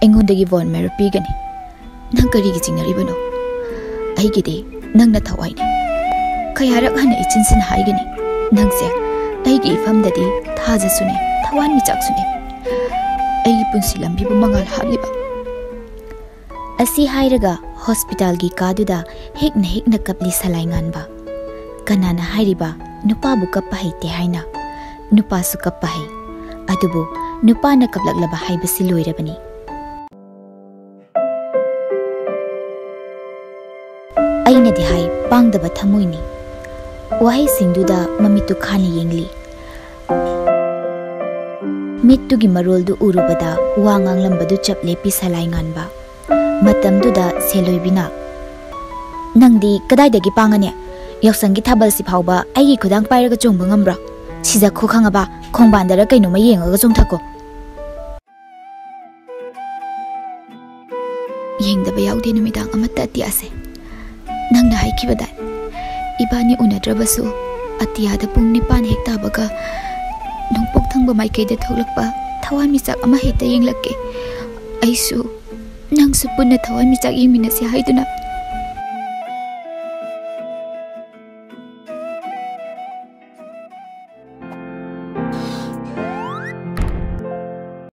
ꯑꯩꯉꯣꯟꯗꯒꯤ bone marrow ꯄꯤꯒꯅꯤ ꯅꯪ ꯀꯔꯤꯒꯤ ꯆꯤꯡꯅꯔꯤꯕꯅꯣ ꯑꯩꯒꯤꯗꯤ ꯅꯪꯅ ꯊꯋꯥꯏꯅꯤ ꯀꯌꯥꯔꯛ ꯍꯟꯅ ꯏꯆꯤꯟꯁꯤꯅ ꯍꯥꯏꯒꯅꯤ ꯅꯪꯁꯦ ꯑꯩꯒꯤ ꯏꯐꯝꯗꯗꯤ ꯊꯥꯖꯁꯨꯅꯦ ꯊꯋꯥꯟ ꯃꯤꯆꯥꯛꯁꯨꯅꯦ ꯑꯩꯒꯤ ꯄꯨꯟꯁꯤ ꯂꯝꯕꯤꯕꯨ ꯃꯉꯥꯜ ꯍꯥꯞꯂꯤꯕ ꯑꯁꯤ ꯍꯥꯏꯔꯒ ꯍꯣꯁꯄꯤꯇꯥꯜꯒꯤ ꯀꯥꯗꯨꯗ ꯍꯦꯛꯅ ꯍꯦꯛꯅ ꯀꯞꯂꯤ ꯁꯂꯥꯏ ꯉꯥꯟꯕ ꯀꯅꯥꯅ ꯍꯥꯏꯔꯤꯕ ꯅꯨꯄꯥꯕꯨ ꯀꯞꯄ ꯍꯩꯇꯦ ꯍꯥꯏꯅ ꯅꯨꯄꯥꯁꯨ ꯀꯞꯄ ꯍꯩ ꯑꯗꯨꯕꯨ ꯅꯨꯄꯥꯅ ꯀꯞꯂꯛꯂꯕ ꯍꯥꯏꯕꯁꯤ ꯂꯣꯏꯔꯕꯅꯤ ꯑꯩꯅꯗꯤ ꯍꯥꯏ ꯄꯥꯡꯗꯕ ꯊꯃꯣꯏꯅꯤ ꯋꯥꯍꯩꯁꯤꯡꯗꯨꯗ ꯃꯃꯤꯠꯇꯨ ꯈꯥꯅ ꯌꯦꯡꯂꯤ ꯃꯤꯠꯇꯨꯒꯤ ꯃꯔꯣꯜꯗꯨ ꯎꯔꯨꯕꯗ ꯋꯥ ꯉꯥꯡꯂꯝꯕꯗꯨ ꯆꯞꯂꯦ ꯄꯤꯁꯂꯥꯏ ꯉꯥꯟꯕ ꯃꯇꯝꯗꯨꯗ ꯁꯦꯂꯣꯏꯕꯤꯅ ꯅꯪꯗꯤ ꯀꯗꯥꯏꯗꯒꯤ ꯄꯥꯡꯉꯅꯤ ꯌꯥꯎꯁꯪꯒꯤ ꯊꯥꯕꯜꯁꯤ ꯐꯥꯎꯕ ꯑꯩꯒꯤ ꯈꯨꯗꯥꯡ ꯄꯥꯏꯔꯒ ꯆꯣꯡꯕ ꯉꯝꯕ꯭ꯔꯣ ꯁꯤꯗ ꯈꯨꯈꯪꯉꯕ ꯈꯣꯡꯕꯥꯟꯗꯔ ꯀꯩꯅꯣꯝꯃ ꯌꯦꯡꯉꯒ ꯆꯣꯡꯊꯛꯀꯣ ꯌꯦꯡꯗꯕ ꯌꯥꯎꯗꯦ ꯅꯨꯃꯤꯗꯥꯡ ꯑꯃꯠꯇ ꯑꯇꯤꯌꯥꯁꯦ ꯅꯪꯅ ꯍꯥꯏꯈꯤꯕꯗ ꯏꯕꯥꯅꯤ ꯎꯅꯗ꯭ꯔꯕꯁꯨ ꯑꯇꯤꯌꯥꯗ ꯄꯨꯡ ꯅꯤꯄꯥꯟ ꯍꯦꯛ ꯇꯥꯕꯒ ꯅꯣꯡꯄꯣꯛ ꯊꯪꯕ ꯃꯥꯏꯀꯩꯗ ꯊꯣꯛꯂꯛꯄ ꯊꯋꯥꯟꯃꯤꯆꯥꯛ ꯑꯃ ꯍꯦꯛꯇ ꯌꯦꯡꯂꯛꯀꯦ ꯑꯩꯁꯨ ꯅꯪꯁꯨ ꯄꯨꯟꯅ ꯊꯋꯥꯟꯃꯤꯆꯥꯛ ꯌꯦꯡꯃꯤꯟꯅꯁꯤ ꯍꯥꯏꯗꯨꯅ